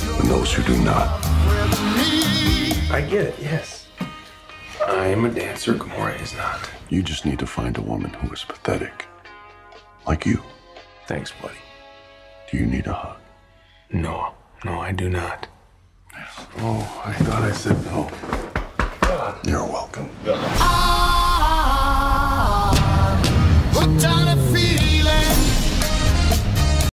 and those who do not. I get it, yes. I am a dancer, Gamora is not. You just need to find a woman who is pathetic. Like you. Thanks, buddy. Do you need a hug? No, no, I do not. Oh, I thought I said no. You're welcome.